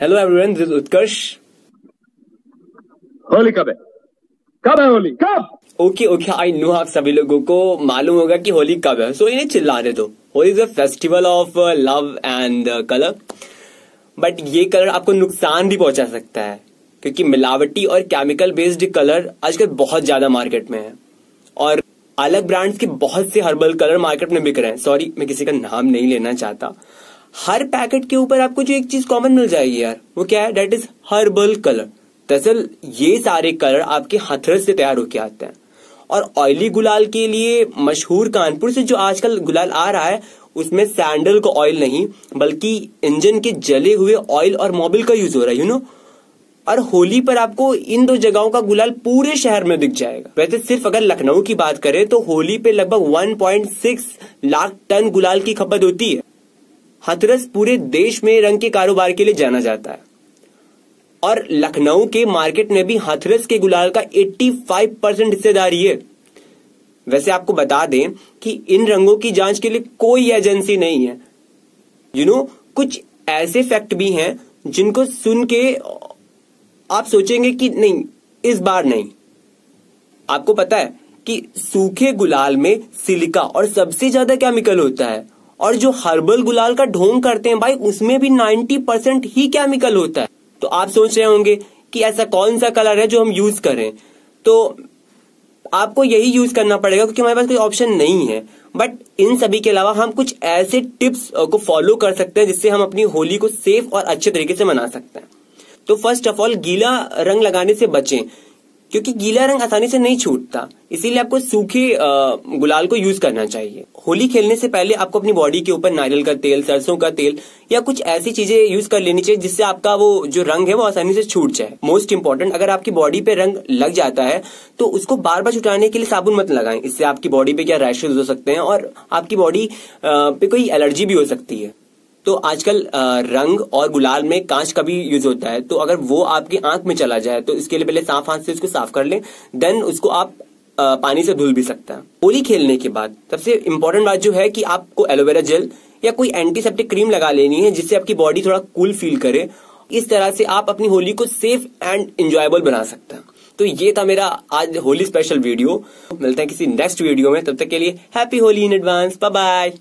Hello everyone this Utkarsh Holi कब है? कब है होली? कब? ओके ओके आई नो आप सभी लोगों को मालूम होगा कि होली कब है। सो इन्हें चिल्लाने दो। Holi is a festival of love and colour but ये कलर आपको नुकसान भी पहुँचा सकता है। क्योंकि मिलावटी और केमिकल बेस्ड कलर आजकल बहुत ज़्यादा मार्केट में है। और अलग ब्रांड्स के बहुत से हर्बल कलर मार्केट में बिक रहे हैं। सॉरी मैं किसी का नाम नहीं लेना चाहता। हर पैकेट के ऊपर आपको जो एक चीज़ कॉमन मिल जाएगी यार, वो क्या है? डेट इज़ हर्बल कलर दरअसल ये सारे कलर आपके हथरस से तैयार होके आते हैं। और ऑयली गुलाल के लिए मशहूर कानपुर से जो आजकल गुलाल आ रहा है, उसमें सैंडल का ऑयल नहीं, बल्कि इंजन के जले हुए ऑयल और मोबिल का यूज़ हो रहा है यू नो और होली पर आपको इन दो जगहों का गुलाल पूरे शहर में दिख जाएगा। वैसे सिर्फ़ अगर लखनऊ की बात करें तो होली पे लगभग 1.6 लाख टन गुलाल की खपत होती है। हथरस पूरे देश में रंग के कारोबार के लिए जाना जाता है। और लखनऊ के मार्केट में भी हथरस के गुलाल का 85 परसेंट हिस्सेदारी है। वैसे आपको बता दें कि इन रंगों की जाँच के लिए कोई एजेंसी नहीं है। यू you नो know, कुछ ऐसे फैक्ट भी हैं जिनको सुन के आप सोचेंगे कि नहीं इस बार नहीं। आपको पता है कि सूखे गुलाल में सिलिका और सबसे ज़्यादा केमिकल होता है। और जो हर्बल गुलाल का ढोंग करते हैं भाई, उसमें भी 90 परसेंट ही केमिकल होता है। तो आप सोच रहे होंगे कि ऐसा कौन सा कलर है जो हम यूज़ करें? तो आपको यही यूज़ करना पड़ेगा क्योंकि हमारे पास कोई ऑप्शन नहीं है। बट इन सभी के अलावा हम कुछ ऐसे टिप्स को फॉलो कर सकते हैं जिससे हम अपनी होली को सेफ़ और अच्छे तरीके से मना सकते हैं। तो फ़र्स्ट ऑफ़ ऑल गीला रंग लगाने से बचें। क्योंकि गीला रंग आसानी से नहीं छूटता। इसीलिए आपको सूखे गुलाल को यूज़ करना चाहिए। होली खेलने से पहले आपको अपनी बॉडी के ऊपर नारियल का तेल, सरसों का तेल या कुछ ऐसी चीज़ें यूज़ कर लेनी चाहिए जिससे आपका वो जो रंग है वो आसानी से छूट जाए। मोस्ट इंपॉर्टेंट अगर आपकी बॉडी पे रंग लग जाता है तो उसको बार बार छुटाने के लिए साबुन मत लगाएँ। इससे आपकी बॉडी पे क्या रैशेज हो सकते हैं और आपकी बॉडी पे कोई एलर्जी भी हो सकती है। तो आजकल रंग और गुलाल में कांच का भी यूज़ होता है। तो अगर वो आपकी आँख में चला जाए तो इसके लिए पहले साफ़ हाथ से उसको साफ़ कर लें, देन उसको आप पानी से धुल भी सकते हैं। होली खेलने के बाद सबसे इंपॉर्टेंट बात जो है कि आपको एलोवेरा जेल या कोई एंटीसेप्टिक क्रीम लगा लेनी है, जिससे आपकी बॉडी थोड़ा कूल फील करे। इस तरह से आप अपनी होली को सेफ़ एंड इंजॉयबल बना सकते हैं। तो ये था मेरा आज होली स्पेशल वीडियो मिलते हैं किसी नेक्स्ट वीडियो में। तब तक के लिए happy Holi in advance bye bye